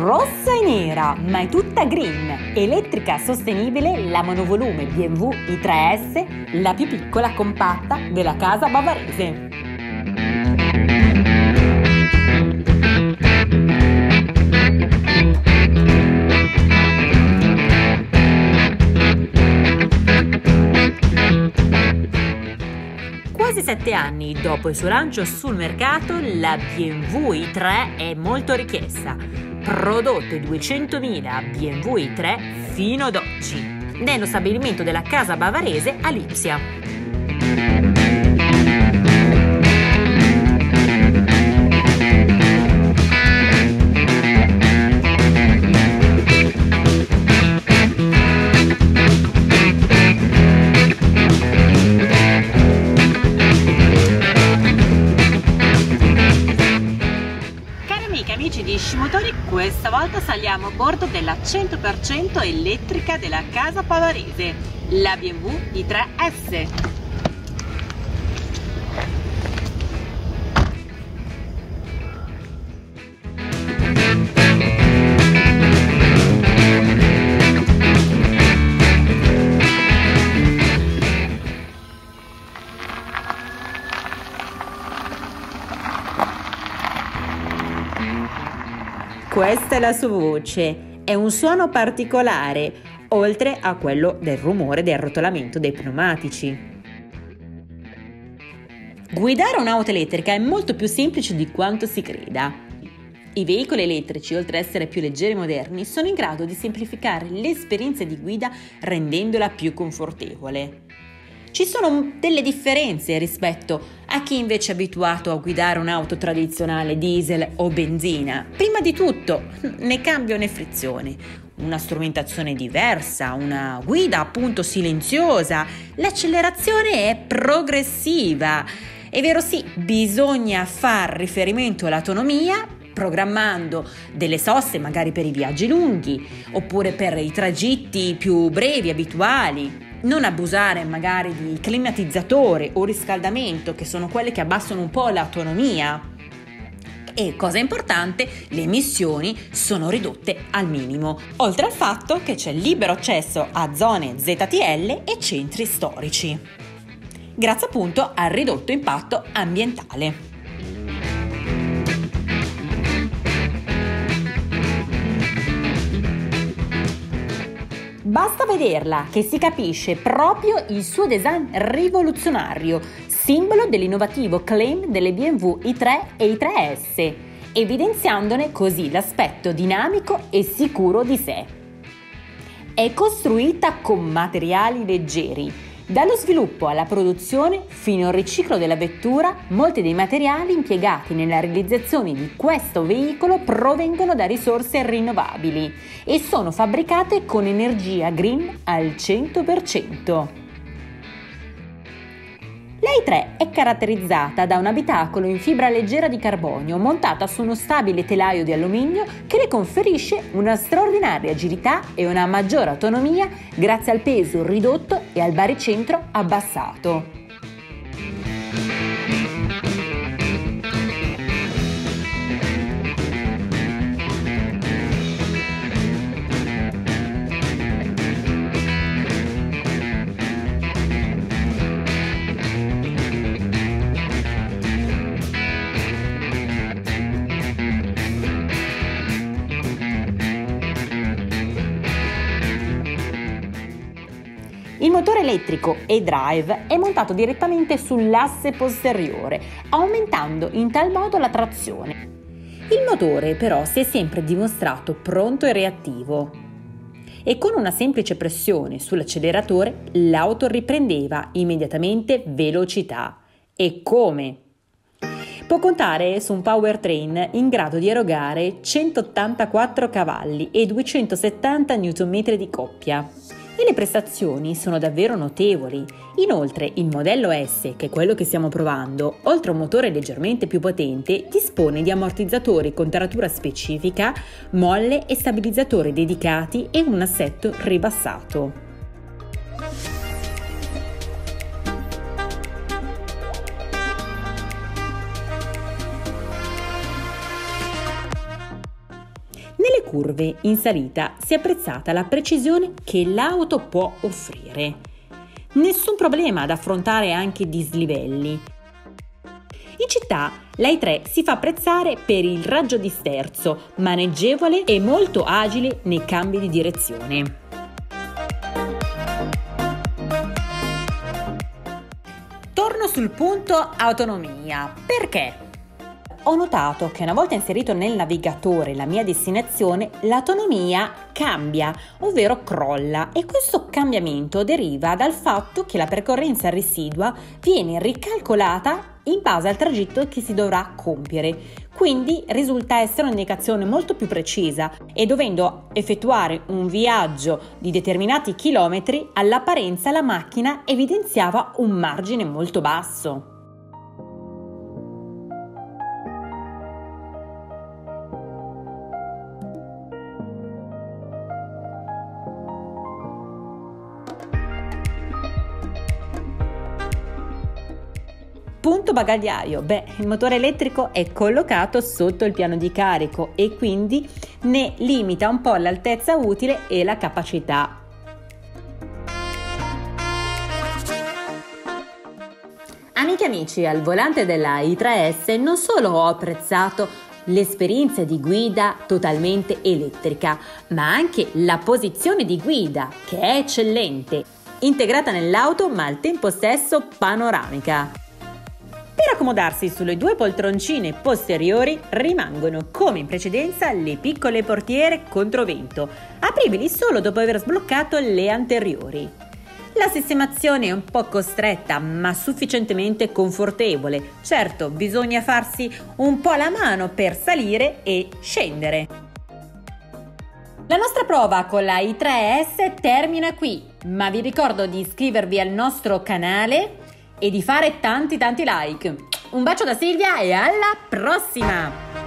rossa e nera, ma è tutta green, elettrica sostenibile, la monovolume BMW i3S, la più piccola compatta della casa bavarese. Quasi sette anni dopo il suo lancio sul mercato, la BMW i3 è molto richiesta. Prodotte 200.000 BMW i3 fino ad oggi, nello stabilimento della casa bavarese a Lipsia. Saliamo a bordo della 100% elettrica della casa pavarese, la BMW i3S. Questa è la sua voce, è un suono particolare, oltre a quello del rumore del rotolamento dei pneumatici. Guidare un'auto elettrica è molto più semplice di quanto si creda. I veicoli elettrici, oltre ad essere più leggeri e moderni, sono in grado di semplificare l'esperienza di guida rendendola più confortevole. Ci sono delle differenze rispetto a chi invece è abituato a guidare un'auto tradizionale diesel o benzina. Prima di tutto, né cambio né frizione, una strumentazione diversa, una guida appunto silenziosa, l'accelerazione è progressiva. È vero sì, bisogna far riferimento all'autonomia programmando delle soste magari per i viaggi lunghi oppure per i tragitti più brevi, abituali, non abusare magari di climatizzatore o riscaldamento, che sono quelle che abbassano un po' l'autonomia. E cosa importante, le emissioni sono ridotte al minimo, oltre al fatto che c'è libero accesso a zone ZTL e centri storici, grazie appunto al ridotto impatto ambientale. Basta vederla che si capisce proprio il suo design rivoluzionario, simbolo dell'innovativo claim delle BMW i3 e i3S, evidenziandone così l'aspetto dinamico e sicuro di sé. È costruita con materiali leggeri, dallo sviluppo alla produzione fino al riciclo della vettura, molti dei materiali impiegati nella realizzazione di questo veicolo provengono da risorse rinnovabili e sono fabbricate con energia green al 100%. L'A3 è caratterizzata da un abitacolo in fibra leggera di carbonio montata su uno stabile telaio di alluminio che le conferisce una straordinaria agilità e una maggiore autonomia grazie al peso ridotto e al baricentro abbassato. Il motore elettrico e-drive è montato direttamente sull'asse posteriore, aumentando in tal modo la trazione. Il motore però si è sempre dimostrato pronto e reattivo e con una semplice pressione sull'acceleratore l'auto riprendeva immediatamente velocità. E come? Può contare su un powertrain in grado di erogare 184 cavalli e 270 Nm di coppia e le prestazioni sono davvero notevoli. Inoltre il modello S, che è quello che stiamo provando, oltre a un motore leggermente più potente, dispone di ammortizzatori con taratura specifica, molle e stabilizzatori dedicati e un assetto ribassato. Curve in salita si è apprezzata la precisione che l'auto può offrire. Nessun problema ad affrontare anche dislivelli. In città la i3 si fa apprezzare per il raggio di sterzo, maneggevole e molto agile nei cambi di direzione. Torno sul punto autonomia. Perché? Ho notato che una volta inserito nel navigatore la mia destinazione, l'autonomia cambia, ovvero crolla e questo cambiamento deriva dal fatto che la percorrenza residua viene ricalcolata in base al tragitto che si dovrà compiere. Quindi risulta essere un'indicazione molto più precisa e dovendo effettuare un viaggio di determinati chilometri, all'apparenza la macchina evidenziava un margine molto basso. Punto bagagliaio. Beh, il motore elettrico è collocato sotto il piano di carico e quindi ne limita un po' l'altezza utile e la capacità. Amiche amici, al volante della i3S non solo ho apprezzato l'esperienza di guida totalmente elettrica, ma anche la posizione di guida che è eccellente, integrata nell'auto ma al tempo stesso panoramica. Per accomodarsi sulle due poltroncine posteriori rimangono, come in precedenza, le piccole portiere controvento, apribili solo dopo aver sbloccato le anteriori. La sistemazione è un po' costretta, ma sufficientemente confortevole. Certo, bisogna farsi un po' la mano per salire e scendere. La nostra prova con la i3S termina qui, ma vi ricordo di iscrivervi al nostro canale e di fare tanti tanti like. Un bacio da Silvia e alla prossima!